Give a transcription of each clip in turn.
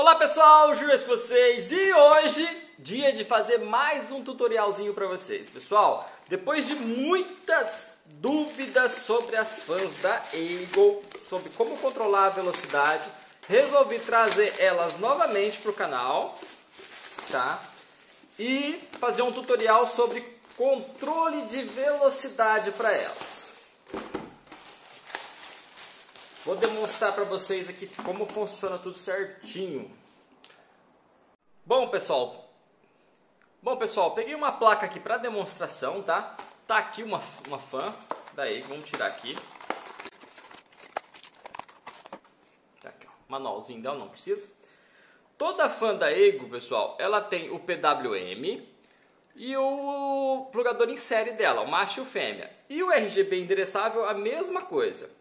Olá pessoal, Júlio com vocês e hoje dia de fazer mais um tutorialzinho para vocês. Pessoal, depois de muitas dúvidas sobre as fãs da Eagle, sobre como controlar a velocidade, resolvi trazer elas novamente para o canal, tá? E fazer um tutorial sobre controle de velocidade para elas. Vou demonstrar para vocês aqui como funciona tudo certinho. Bom, pessoal. Bom, pessoal, peguei uma placa aqui para demonstração, tá? Tá aqui uma, uma fã. Daí, vamos tirar aqui. Tá aqui, ó. Manualzinho dela, não precisa. Toda fã da Ego, pessoal, ela tem o PWM e o plugador em série dela, o macho e o fêmea. E o RGB endereçável, a mesma coisa.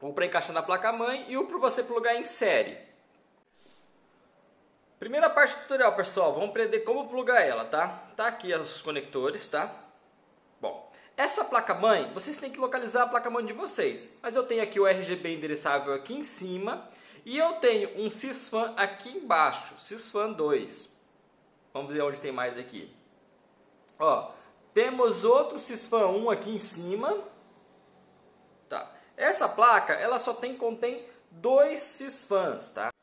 Um para encaixar na placa-mãe e o para você plugar em série. Primeira parte do tutorial, pessoal, vamos aprender como plugar ela, tá? Tá aqui os conectores, tá? Bom, essa placa-mãe, vocês têm que localizar a placa-mãe de vocês. Mas eu tenho aqui o RGB endereçável aqui em cima e eu tenho um Sysfan aqui embaixo, Sysfan 2. Vamos ver onde tem mais aqui. Ó, temos outro Sysfan 1 aqui em cima? Essa placa, ela só tem, contém dois sysfans, tá?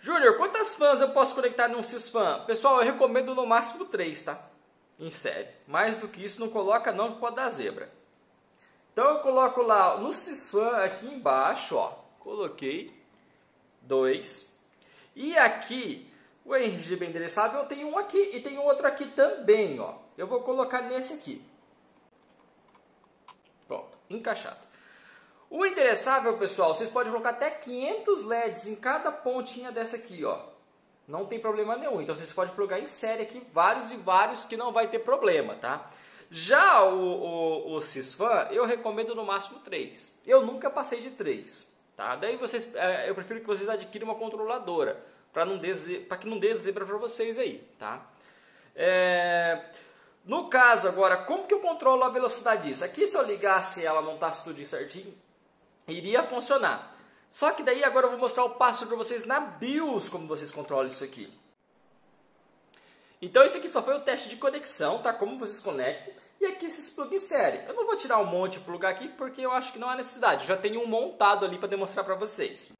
Júnior, quantas fãs eu posso conectar num sysfan? Pessoal, eu recomendo no máximo três, tá? Em série. Mais do que isso não coloca não, que pode dar zebra. Então eu coloco lá no sysfan aqui embaixo, ó. Coloquei dois. E aqui, o RGB endereçável, tenho um aqui e tem outro aqui também, ó. Eu vou colocar nesse aqui. Pronto, encaixado. O endereçável, pessoal, vocês podem colocar até 500 LEDs em cada pontinha dessa aqui, ó. Não tem problema nenhum. Então vocês podem plugar em série aqui vários e vários que não vai ter problema, tá? Já o, o, o Sysfan, eu recomendo no máximo 3. Eu nunca passei de 3, tá? Daí vocês, é, eu prefiro que vocês adquiram uma controladora, para não para que não dê zebra para vocês aí, tá? É... No caso agora, como que eu controlo a velocidade disso? Aqui se eu ligasse ela, montasse tudo certinho, iria funcionar. Só que daí agora eu vou mostrar o passo para vocês na BIOS, como vocês controlam isso aqui. Então esse aqui só foi o teste de conexão, tá? Como vocês conectam. E aqui esses plug em série. Eu não vou tirar um monte e plugar aqui porque eu acho que não há necessidade. Eu já tenho um montado ali para demonstrar para vocês.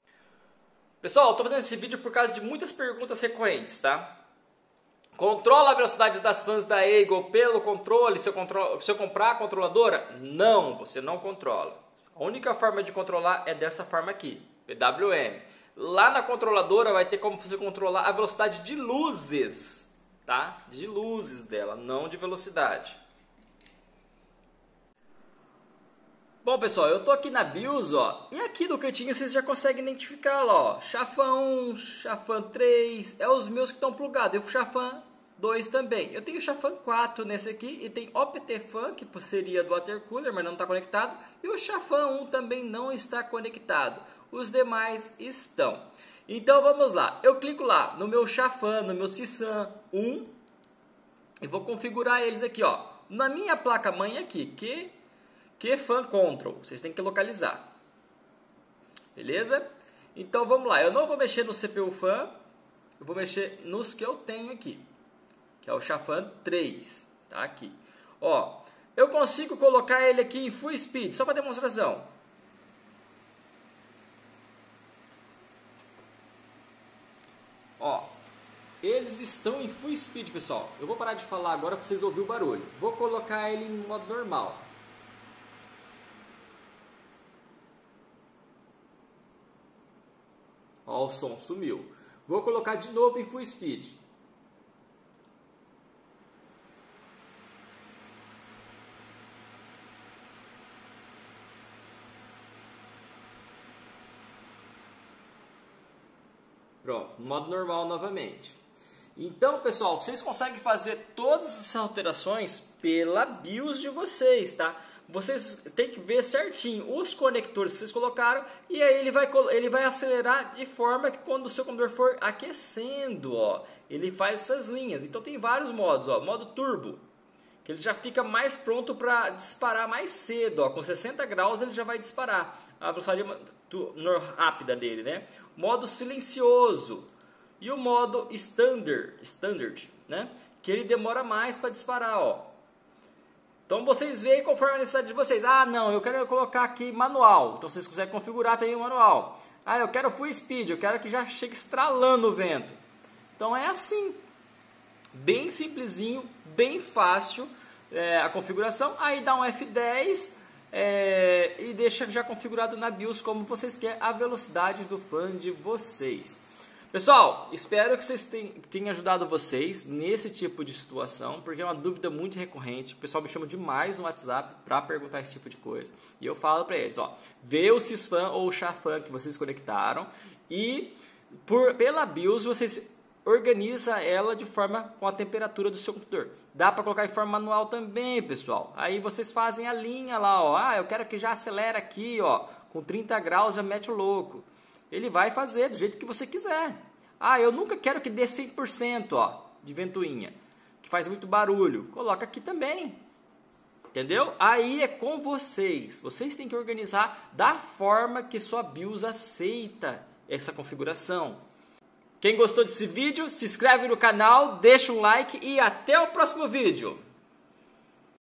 Pessoal, estou fazendo esse vídeo por causa de muitas perguntas recorrentes, tá? Controla a velocidade das fãs da Eagle pelo controle se eu, controlo, se eu comprar a controladora? Não, você não controla. A única forma de controlar é dessa forma aqui, PWM. Lá na controladora vai ter como você controlar a velocidade de luzes, tá? De luzes dela, não de velocidade. Bom, pessoal, eu tô aqui na BIOS, ó, e aqui no cantinho vocês já conseguem identificar, ó, Chafan 1, Chafan 3, é os meus que estão plugados, e o Chafan 2 também. Eu tenho Chafan 4 nesse aqui e tem OPT-Fan, que seria do water cooler, mas não está conectado. E o Chafan 1 também não está conectado. Os demais estão. Então vamos lá. Eu clico lá no meu Chafan, no meu Cisan 1 e vou configurar eles aqui, ó. Na minha placa mãe aqui, que que fan control, vocês têm que localizar. Beleza? Então vamos lá. Eu não vou mexer no CPU fan, eu vou mexer nos que eu tenho aqui é o Chafan 3, tá aqui. Ó, eu consigo colocar ele aqui em full speed, só para demonstração. Ó, eles estão em full speed, pessoal. Eu vou parar de falar agora para vocês ouvirem o barulho. Vou colocar ele em modo normal. Ó, o som sumiu. Vou colocar de novo em full speed. Pronto, modo normal novamente. Então, pessoal, vocês conseguem fazer todas essas alterações pela BIOS de vocês, tá? Vocês têm que ver certinho os conectores que vocês colocaram e aí ele vai, ele vai acelerar de forma que quando o seu computador for aquecendo, ó, ele faz essas linhas. Então tem vários modos, ó, modo turbo, que ele já fica mais pronto para disparar mais cedo. Ó. Com 60 graus ele já vai disparar a velocidade rápida dele, né? Modo silencioso e o modo standard, standard, né? Que ele demora mais para disparar, ó. Então vocês veem conforme a necessidade de vocês. Ah, não, eu quero colocar aqui manual. Então vocês conseguem configurar também o manual. Ah, eu quero full speed, eu quero que já chegue estralando o vento. Então é assim, bem simplesinho, bem fácil é, a configuração. Aí dá um F10 é, e deixa já configurado na BIOS como vocês querem a velocidade do fã de vocês. Pessoal, espero que vocês tenham ajudado vocês nesse tipo de situação, porque é uma dúvida muito recorrente. O pessoal me chama demais no WhatsApp para perguntar esse tipo de coisa. E eu falo para eles, ó, vê o Sysfan ou o Chafan que vocês conectaram e por, pela BIOS vocês organiza ela de forma com a temperatura do seu computador. Dá para colocar em forma manual também, pessoal. Aí vocês fazem a linha lá, ó. Ah, eu quero que já acelera aqui, ó, com 30 graus já mete o louco. Ele vai fazer do jeito que você quiser. Ah, eu nunca quero que dê 100%, ó, de ventoinha, que faz muito barulho. Coloca aqui também. Entendeu? Aí é com vocês. Vocês têm que organizar da forma que sua BIOS aceita essa configuração. Quem gostou desse vídeo, se inscreve no canal, deixa um like e até o próximo vídeo.